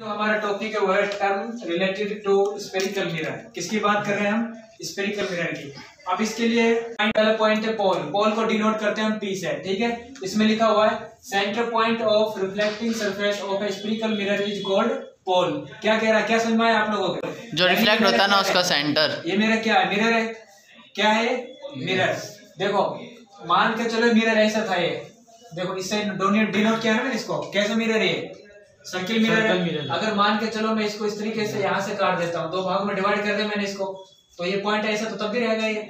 जो हमारा टॉपिक है वो है term related to spherical mirror किसकी बात कर रहे हैं हम? स्पेरिकल मिरर की. अब इसके लिए पहला पॉइंट है पोल पोल को डिनोट करते हैं हम पी से ठीक है? इसमें लिखा हुआ है centre point of reflecting surface of a spherical mirror is called pole क्या कह रहा है? क्या समझ में आया आप लोगों को? जो रिफ्लेक्ट होता है ना उसका सेंटर ये मिरर क्या है? मिरर है? क्या है? मिरर देखो मान के चलो मिरर ऐसा था ये. देखो इससे डिनोट किया है ना इसको. कैसे मिरर है सर्किल मिरर है। अगर मान के चलो मैं इसको इस तरीके से यहाँ से काट देता हूँ दो भागों में डिवाइड कर दिया मैंने इसको तो ये पॉइंट ऐसा तो तब भी रहेगा ये।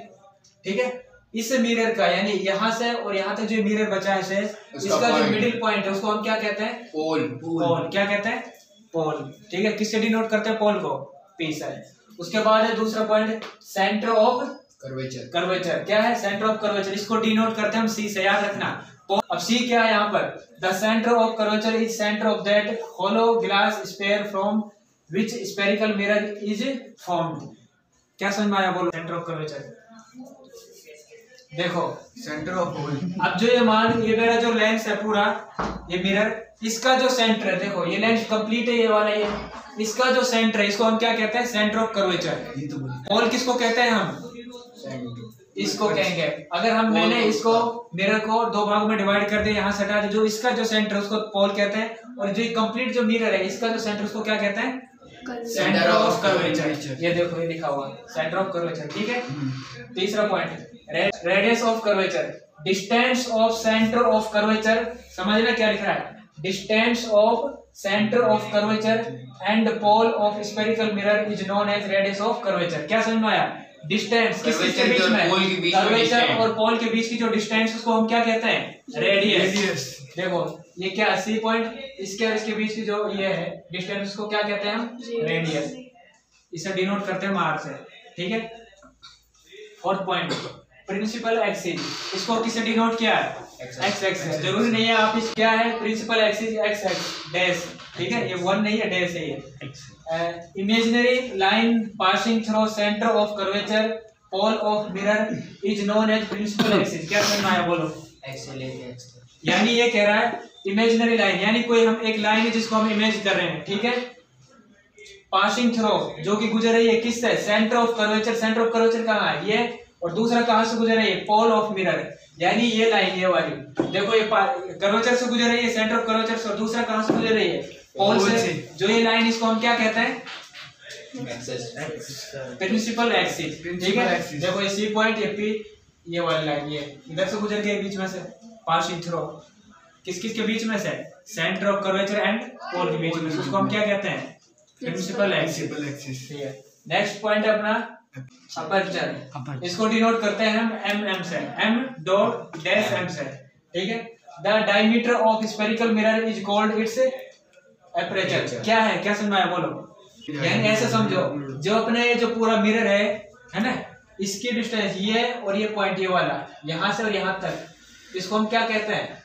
ठीक है? इस मिरर का यानी यहाँ से और यहाँ तक जो मिरर बचा है शेष इसका जो मिडिल पॉइंट है उसको हम क्या कहते हैं? पोल पोल क्या कहते हैं? पोल ठीक है? किससे डिनोट करते हैं? पोल को। पी से। उसके बाद है दूसरा point centre of curvature curvature क्या है? सेंटर ऑफ़ कर्वेचर इसको डिनोट करते हैं हम सी से याद रखना। अब सी क्या है यहाँ पर। The centre of curvature is centre of that hollow glass sphere from which spherical mirror is formed क्या समझ में आया बोलो? सेंटर ऑफ़ कर्वेचर देखो। सेंटर ऑफ़ अब जो ये मान ये मेरा जो लेंस है पूरा ये मिरर इसका जो सेंटर है देखो ये लेंस कंप्लीट है ये वाला ये। इसका जो सेंटर है इसको हम क्या कहते हैं? सेंटर ऑफ़ कर्वेचर तो बोल किसको कहते हैं हम? इसको कहेंगे। अगर हम मैंने इसको मिरर को दो भागों में डिवाइड कर दे यहाँ से हटा दे जो इसका जो सेंटर उसको पोल कहते हैं और जो कंप्लीट जो मिरर है इसका जो सेंटर उसको क्या कहते हैं? सेंटर ऑफ़ कर्वेचर ये देखो ये लिखा हुआ सेंटर ऑफ़ कर्वेचर ठीक है? तीसरा point radius of curvature distance of centre of curvature समझना क्या लिख रहा है distance of centre of curvature and pole of spherical mirror is known as radius of curvature क्या समझ में आया? डिस्टेंस किस किस बीच में। पोल के बीच कर्वेचर और पोल के बीच की जो डिस्टेंस उसको हम क्या कहते हैं? रेडियस देखो ये क्या सी पॉइंट इसके और इसके बीच की जो ये है डिस्टेंस उसको क्या कहते हैं हम? रेडियस इसे डिनोट करते हैं मार से। ठीक है? फोर्थ पॉइंट प्रिंसिपल एक्सिस इसको किसे डिनोट किया है? एक्स एक्स ज़रूरी नहीं है आप इस क्या है principal axis X X dash ठीक है? ये वन नहीं है डैश है ये. Imaginary line passing through centre of curvature pole of mirror is known as principal axis क्या समझ में आया बोलो यानी ये कह रहा है इमेजिनरी लाइन यानी कोई हम एक लाइन है जिसको हम इमेज कर रहे हैं ठीक है? पासिंग थ्रो जो कि गुजर रही है किससे? Centre of curvature centre of curvature कहाँ है? ये और दूसरा कहाँ से गुजर रही है? पोल ऑफ़ मिरर यानी ये लाइन ये वाली। देखो ये कर्वेचर से गुजर रही है सेंटर ऑफ़ कर्वेचर से और दूसरा कहाँ से गुजर रही है? पोल से। जो ये लाइन इसको हम क्या कहते हैं? प्रिंसिपल एक्सिस ठीक है? देखो ये सी पॉइंट ये पी ये वाली लाइन ये। इधर से गुजर गई बीच में से। पासिंग थ्रो किस किस के बीच में से? Centre of curvature and pole के बीच में से। उसको हम क्या कहते हैं? प्रिंसिपल एक्सिस प्रिंसिपल एक्सिस ठीक है? नेक्स्ट पॉइंट अपना अपर्चर इसको डिनोट करते हैं हम एम एम से एम डॉट डैश एम से ठीक है? The diameter of spherical mirror is called its aperture क्या है? क्या समझ में बोलो. यानी ऐसे समझो. जो अपने जो पूरा मिरर है है ना? इसकी डिस्टेंस ये और ये पॉइंट ये वाला. यहाँ से और यहाँ तक. इसको हम क्या कहते हैं?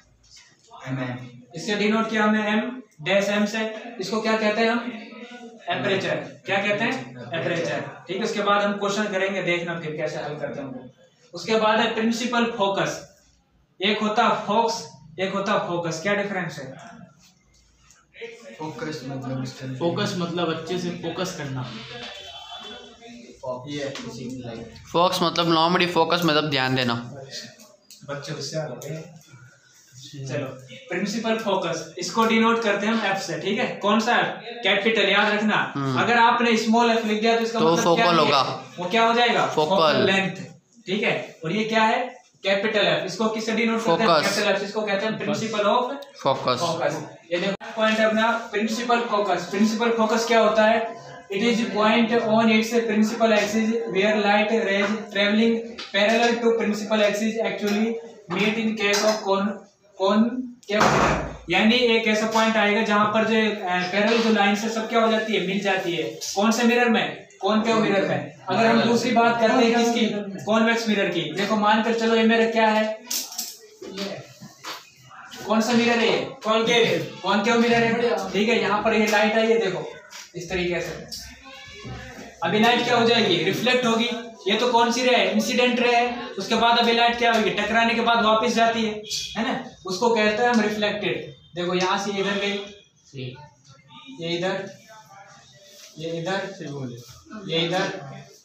एमएम इससे डिनोट किया हमने एम डैश एम से इसको क्या कहते हैं हम? एपरेचर क्या कहते हैं? एपरेचर ठीक है उसके बाद हम क्वेश्चन करेंगे देखना फिर कैसे हल करते हैं उसके बाद है प्रिंसिपल फोकस एक होता फोक्स एक होता फोकस क्या डिफरेंस है? फोकस मतलब फोकस मतलब अच्छे से फोकस करना। फोकस मतलब नॉर्मली फोकस मतलब ध्यान देना। बच्चे उससे आ गए चलो प्रिंसिपल फोकस इसको डिनोट करते हैं हम एफ़ से ठीक है? कौन सा कैपिटल याद रखना? हम्म। अगर आपने स्मॉल एफ़ लिख दिया तो इसका तो मतलब क्या होगा। वो क्या हो जाएगा? Focal। लेंथ ठीक है? और ये क्या है? कैपिटल एफ़ इसको किससे डिनोट करते हैं? कैपिटल एफ़ इसको कहते हैं प्रिंसिपल ऑफ़ फोकस फोकस ये देखो पॉइंट अपना प्रिंसिपल फोकस प्रिंसिपल फोकस क्या होता है? It is point on its principal axis where light rays travelling parallel to principal axis actually meet in case of कौन कौन क्या यानी एक ऐसा पॉइंट आएगा जहाँ पर जो पैरेलल जो लाइन से सब क्या हो जाती है? मिल जाती है। कौन से मिरर में? कौन के मिरर में? अगर हम दूसरी बात करते हैं किसकी? कॉन्वेक्स मिरर की? देखो मानकर चलो ये मेरा क्या है? कौन सा मिरर है ये? कौन के कौन के मिरर है? ठीक है यहाँ पर ये लाइट आई है देखो इस तरीके से। अभी लाइट क्या हो जाएगी? रिफ्लेक्ट होगी। ये तो कौन सी रे है इंसिडेंट रे है उसके बाद अभी लाइट क्या होगी टकराने के बाद वापस जाती है है ना? उसको कहते हैं हम रिफ्लेक्टेड देखो यहाँ से इधर गई। ये इधर ये इधर ये इधर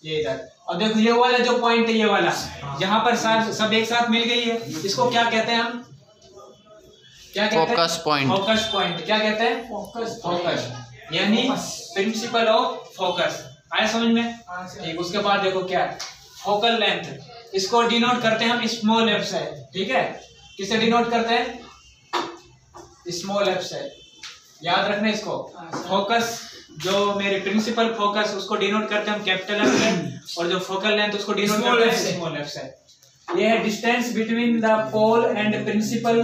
ये इधर। अब देखो ये वाला जो पॉइंट है ये वाला यहाँ पर साथ सब एक साथ मिल गई है। इसको क्या कहते हैं हम? क्या कहते हैं? Focus point. फोकस पॉइंट क्या कहते हैं? फोकस फोकस यानी प्रिंसिपल ऑफ़ फोकस आया समझ में? ठीक उसके बाद देखो क्या फोकल लेंथ। इसको डिनोट करते हैं हम स्मॉल एफ़ से। ठीक है? किसे डिनोट करते हैं? स्मॉल एफ़ से। याद रखना इसको। फोकस जो मेरे प्रिंसिपल फोकस उसको डिनोट करते हैं हम कैपिटल एफ़ से। और जो फोकल लेंथ उसको डिनोट करते हैं स्मॉल एफ़ से। ये है distance between the pole and principal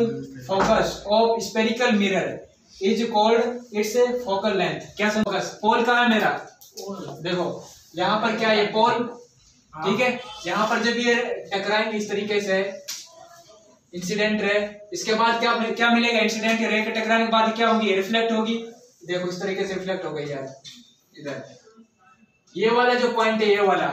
focus of spherical mirror is called its focal length क्या फोकस? पोल कहाँ है मेरा? देखो यहाँ पर क्या है ये पोल? ठीक है? यहाँ पर जब ये टकराएँगे इस तरीके से इंसिडेंट रे इसके बाद क्या क्या मिलेगा इंसिडेंट रे के टकराने के बाद क्या होगी? रिफ्लेक्ट होगी। देखो इस तरीके से रिफ्लेक्ट हो गई यार इधर। ये वाला जो पॉइंट है ये वाला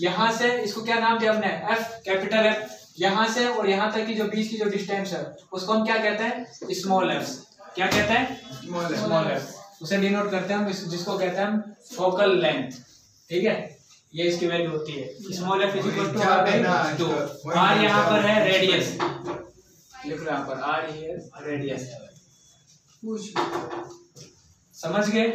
यहाँ से इसको क्या नाम दिया हमने? एफ़ कैपिटल एफ़ यहाँ से और यहाँ तक की जो बीच की जो डिस्टेंस है उसको हम क्या कहते हैं? स्मॉल एफ़ क्या कहते हैं. स्मॉल एफ़ उसे डिनोट करते हैं, हम जिसको कहते हैं फोकल लेंथ ठीक है? ये इसकी वैल्यू होती है। Small F equal to R by दो आर यहाँ पर है रेडियस लिख रहा पर आर रेडियस समझ गए?